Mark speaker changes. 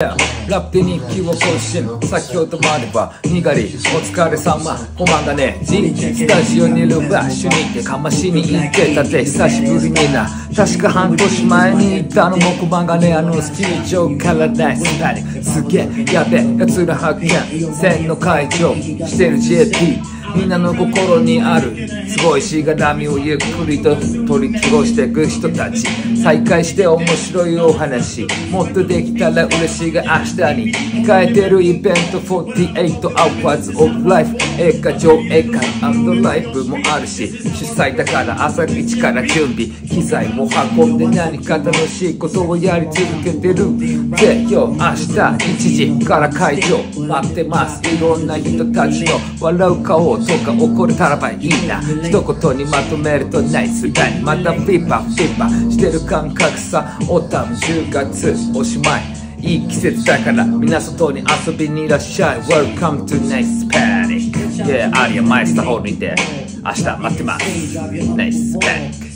Speaker 1: Yeah. ラップ日記を更新先ほどまではにがりお疲れ様。おまんがね。じスタジオにいる場所にてかましに行ってたぜ。久しぶりにな。確か半年前に行ったのもこまんがねあのスキー場からナイスパニックすげえやべえやつら発見。線の会場してる JP みんなの心にある。すごいしがらみをゆっくりと取り過ごしていく人たち。再会して面白いお話。もっとできたら嬉しいが明日下に控えてるイベント48 Hours of Life 映画上映会ライブもあるし主催だから朝一から準備機材を運んで何か楽しいことをやり続けてる。でよ明日1時から会場待ってます。いろんな人たちの笑う顔とか怒るたらばいいな。一言にまとめるとナイスライン。またピッパピッパしてる感覚さおたん10月おしまい。いい季節だから皆外に遊びにいらっしゃい。Welcome to Nice Panic. Yeah アリアマイスターホールにて。明日待ってます。Nice Panic.